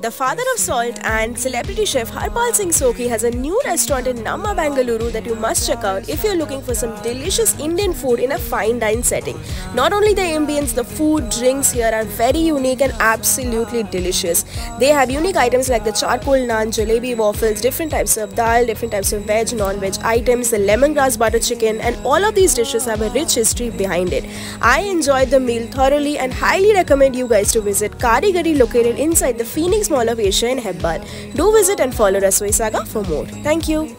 The father of salt and celebrity chef Harpal Singh Sokhi has a new restaurant in Namma Bangalore that you must check out if you're looking for some delicious Indian food in a fine dine setting. Not only the ambience, the food, drinks here are very unique and absolutely delicious. They have unique items like the charcoal naan, jalebi waffles, different types of dal, different types of veg, non-veg items, the lemongrass butter chicken and all of these dishes have a rich history behind it. I enjoyed the meal thoroughly and highly recommend you guys to visit Karigari located inside the Phoenix Mall of Asia in Hebbal. Do visit and follow Rasoi Saga for more. Thank you.